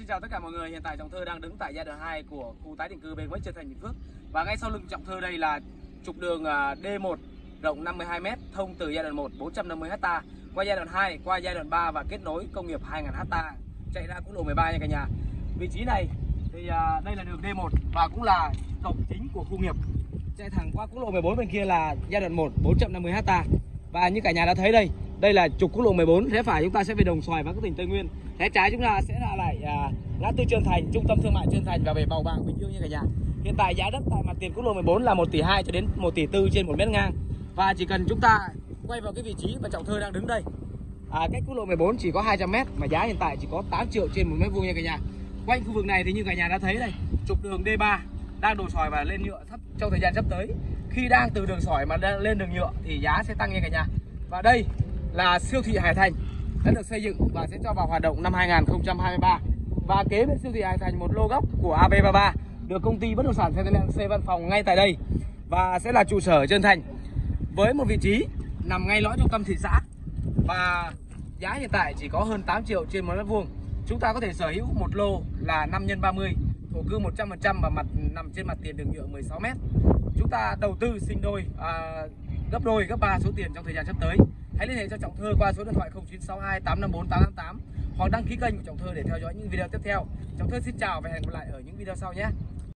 xin chào tất cả mọi người. Hiện tại Trọng Thơ đang đứng tại giai đoạn 2 của khu tái định cư bên Nguyễn Trân Thành Bình Phước. Và ngay sau lưng Trọng Thơ đây là trục đường à, D1 rộng 52m thông từ giai đoạn 1 450ha qua giai đoạn 2 qua giai đoạn 3 và kết nối công nghiệp 2000ha chạy ra quốc lộ 13 nha cả nhà. Vị trí này thì à, đây là đường D1 và cũng là cổng chính của khu nghiệp. Chạy thẳng qua quốc lộ 14 bên kia là giai đoạn 1 450ha. Và như cả nhà đã thấy đây, đây là trục quốc lộ 14, rẽ phải chúng ta sẽ về Đồng Xoài và các tỉnh Tây Nguyên. Rẽ trái chúng ta sẽ là lại à, ngã tư Trơn Thành, trung tâm thương mại Trơn Thành và về Bầu Bàng Bình Dương nha cả nhà. Hiện tại giá đất tại mặt tiền quốc lộ 14 là 1 tỷ 2 cho đến 1 tỷ 4 trên một mét ngang. Và chỉ cần chúng ta quay vào cái vị trí mà Trọng Thơ đang đứng đây. À, cách quốc lộ 14 chỉ có 200 mét mà giá hiện tại chỉ có 8 triệu trên một mét vuông nha cả nhà. Quanh khu vực này thì như cả nhà đã thấy đây, trục đường D3 đang đổ sỏi và lên nhựa thấp trong thời gian sắp tới. Khi đang từ đường sỏi mà lên đường nhựa thì giá sẽ tăng nha cả nhà. Và đây là siêu thị Hải Thành đã được xây dựng và sẽ cho vào hoạt động năm 2023 và kế bên siêu thị Hải Thành một lô góc của AB33 được công ty bất động sản Centennial xây văn phòng ngay tại đây và sẽ là trụ sở Trân Thành, với một vị trí nằm ngay lõi trung tâm thị xã. Và giá hiện tại chỉ có hơn 8 triệu trên một mét vuông. Chúng ta có thể sở hữu một lô là 5 x 30 thổ cư 100% và mặt nằm trên mặt tiền đường nhựa 16 m chúng ta đầu tư sinh đôi à, gấp đôi gấp ba số tiền trong thời gian sắp tới hãy liên hệ cho Trọng Thơ qua số điện thoại 0962 854 888 hoặc đăng ký kênh của Trọng Thơ để theo dõi những video tiếp theo. Trọng Thơ xin chào và hẹn gặp lại ở những video sau nhé.